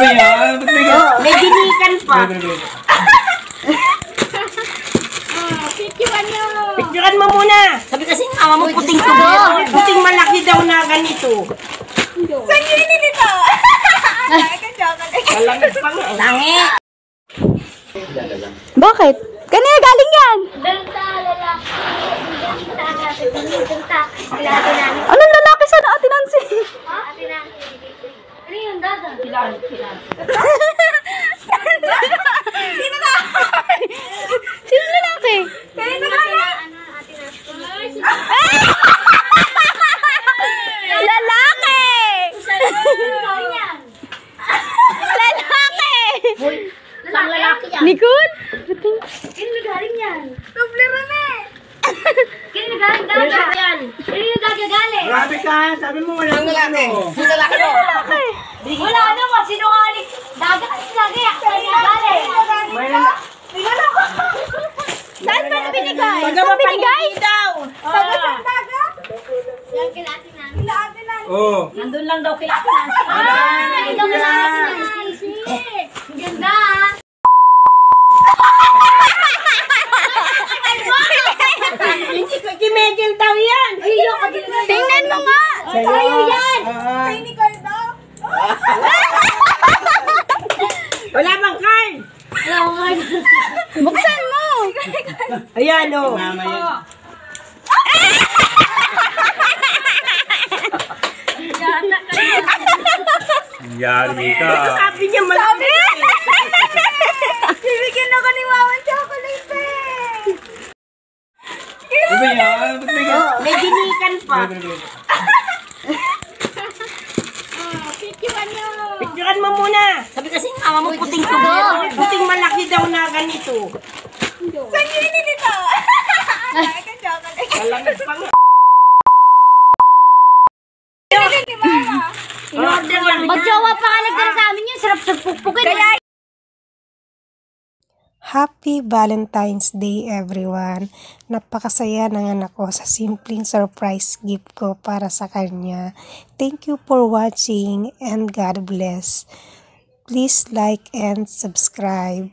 Ah, ba't may ganun? May ginikan pa. Picturean niyo. Picturean mo muna. Sabi kasi ng mama mo puting tubo. Puting malaki daw na ganito. Saan yun dito? Kalamit pa nga. Langit. Bakit? Kanina galing yan? Danta, lalaki. Danta, danta. Lalaki namin. Anong lalaki Sino lalaki? Sino lalaki? Kaya na Ano, namin. Lalaki! Lalaki! Saan lalaki yan? Nicole? Kino galing yan? Toblerone! Kino galing daga? yan? Kino daga galing? Grabe ka, sabi mo walang lalaki. Sino lalaki? Wala naman, sinungaling. Daga, daga, kino galing? May lala- Saan ba binigay? Saan binigay? daw. Daga, daga? Yan kila ate namin. Kila ate namin. Oo. Nandun lang daw kila Nancy. Ah, ito kila ate Nancy. Ang Ganda ah. Kimegil daw yan. Tingnan mo nga! Sa'yo yan. Ah, Kay Nicole daw. Wala bang card? Wala ko nga. Buksan mo! Ayan o. mamaya. Yari ka. Sabi niya malaki. Bibigyan ako ni Mama ng chocolate eh. Ah, ba't may ginikan pa. Picturean niyo. Picturean mo muna. Sabi kasi mama mo puting tubo. Puting malaki daw na ganito. Saan yun dito? Pa nga. Ni Mama. In-order lang. Magjowa pa ka nagdala sa amin yun. Sarap sa pukpukin. Kaya Happy Valentine's Day everyone! Napakasaya ng anak ko sa simpleng surprise gift ko para sa kanya. Thank you for watching and God bless. Please like and subscribe.